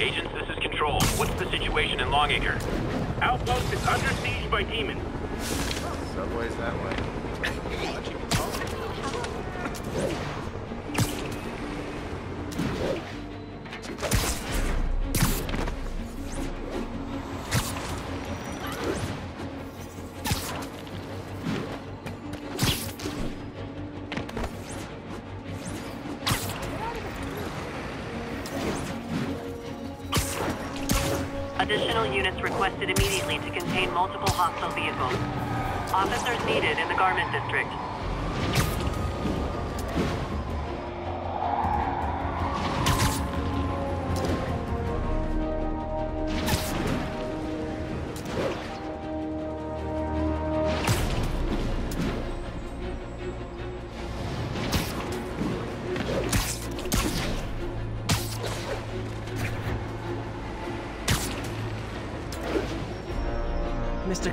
Agents, this is Control. What's the situation in Longacre? Outpost is under siege by demons. Subway's that way. Additional units requested immediately to contain multiple hostile vehicles. Officers needed in the garment district.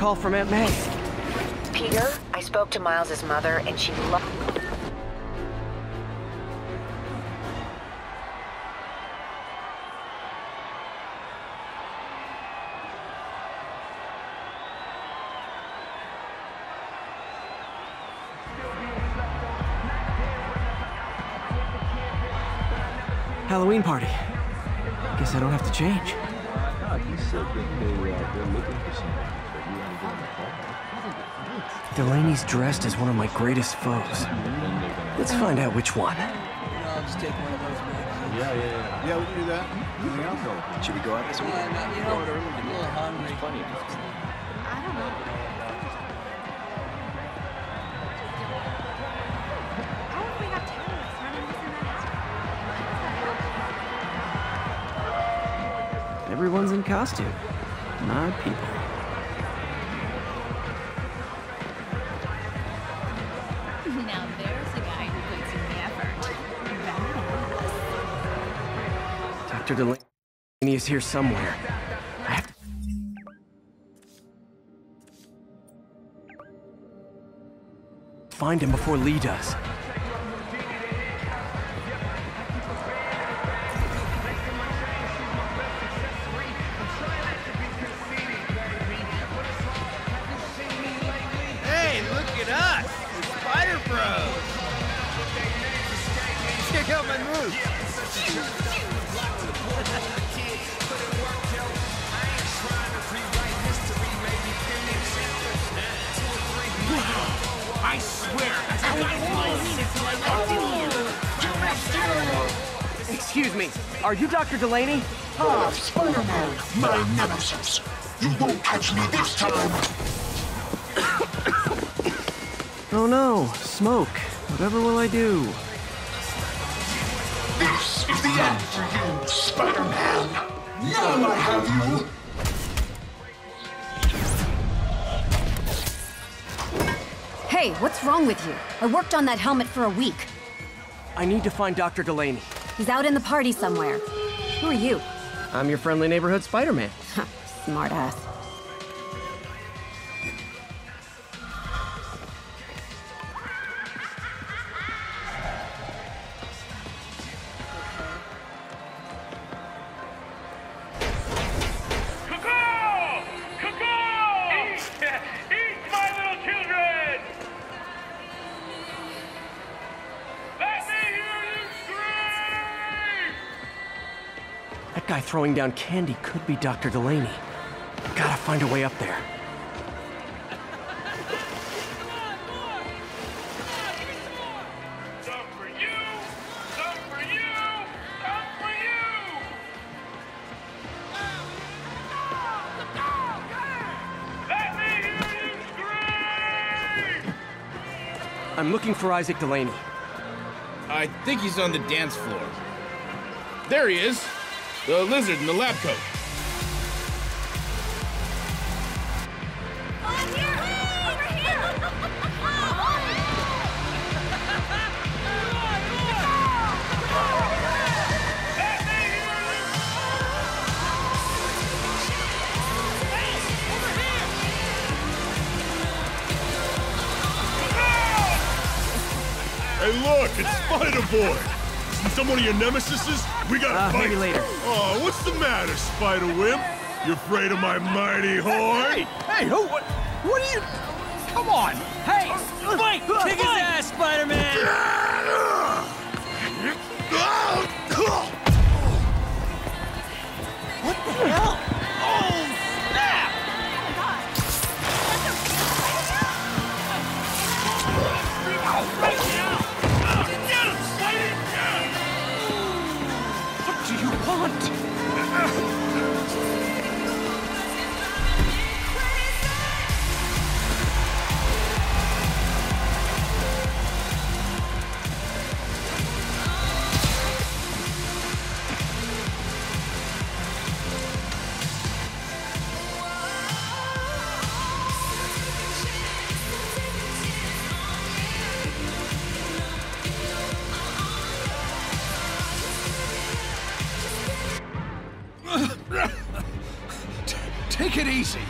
Call from Aunt May. Peter, I spoke to Miles's mother, and she loved. Halloween party. Guess I don't have to change. No, he said that they, uh, they're looking for someone. Delaney's dressed as one of my greatest foes. Then they're gonna... Let's find out which one. I'll just take one of those bags. Yeah, yeah, yeah. Yeah, we can do that. Anything else? Should we go out this way? Yeah, no, you know, I'm a little hungry. Plenty of us. Everyone's in costume. My people. Dr. Delaney is here somewhere. I have to... Find him before Li does. Hey, look at us! The Spider Bros! Check out my moves! I swear, that's a guy Excuse me, are you Dr. Delaney? Ah, Spider-Man, my nemesis. You won't catch me this time. Oh no, smoke. Whatever will I do? This is the end for you, Spider-Man. Now I have you. Hey, what's wrong with you? I worked on that helmet for a week. I need to find Dr. Delaney. He's out in the party somewhere. Who are you? I'm your friendly neighborhood Spider-Man. Smartass. Guy throwing down candy could be Dr. Delaney. Gotta find a way up there. I'm looking for Isaac Delaney. I think he's on the dance floor. There he is! The lizard in the lab coat. Hey, look, it's Spider Boy! Isn't someone of your nemesises? We gotta Uh, fight. maybe later. Oh, what's the matter, Spider Wimp? You afraid of my mighty horn? Hey, hey, who? What, what are you? Come on! Hey, fight! Kick his ass, Spider-Man! Take it easy.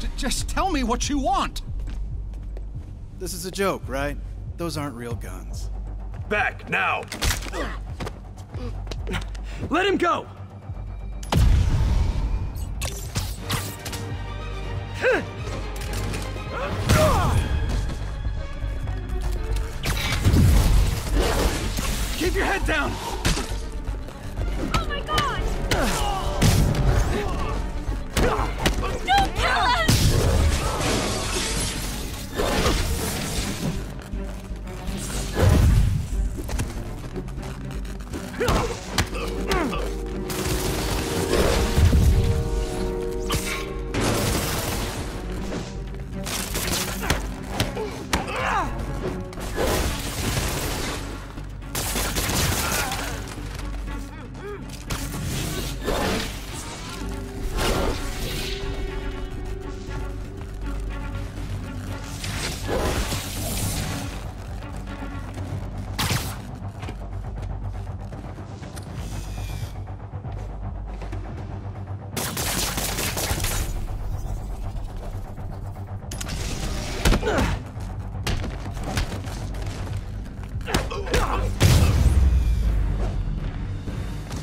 J- just tell me what you want. This is a joke, right? Those aren't real guns. Back now. Let him go! Keep your head down.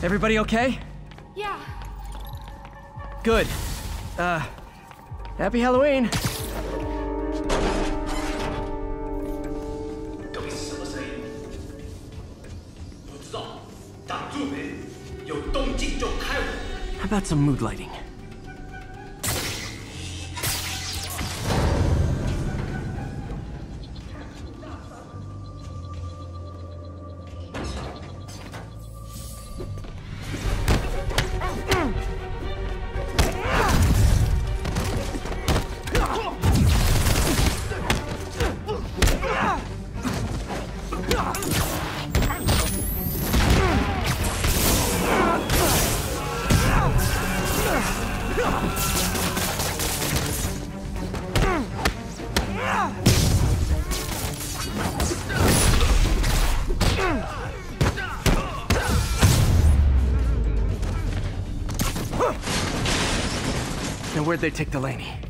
Everybody okay? Yeah. Good. Uh, happy Halloween. How about some mood lighting? Where'd they take Delaney?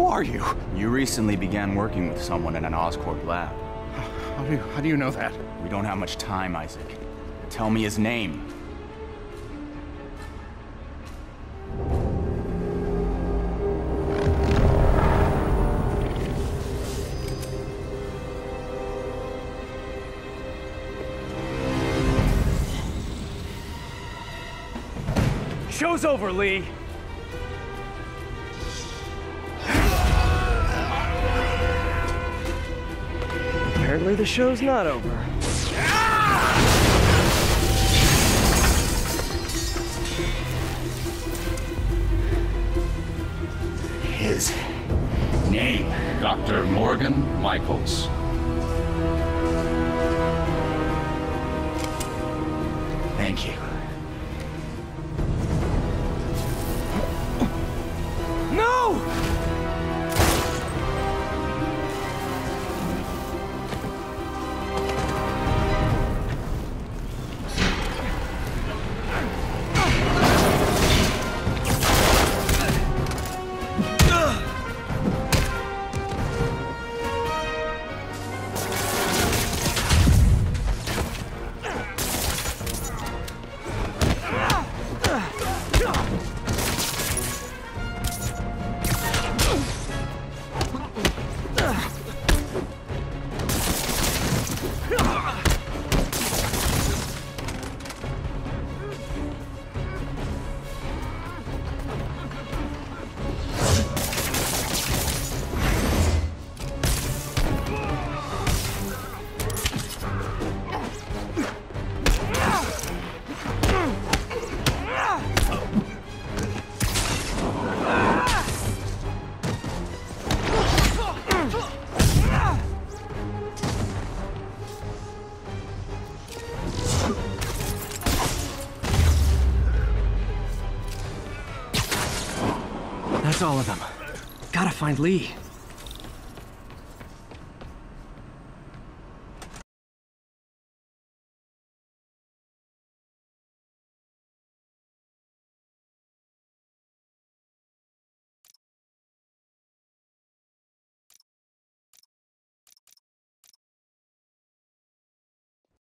Who are you? You recently began working with someone in an Oscorp lab. How do you, how do you know that? We don't have much time, Isaac. Tell me his name. Show's over, Li. Apparently the show's not over. His name, Dr. Morgan Michaels. Thank you. Gotta find Li.